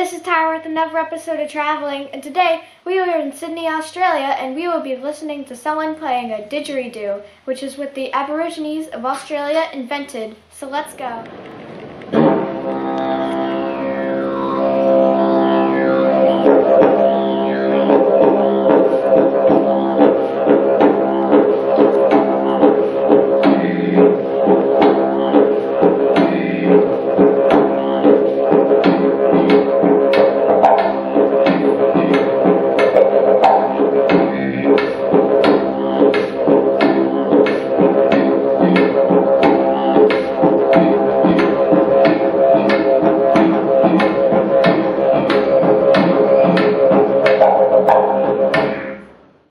This is Tyra with another episode of Traveling, and today we are in Sydney, Australia, and we will be listening to someone playing a didgeridoo, which is what the Aborigines of Australia invented. So let's go.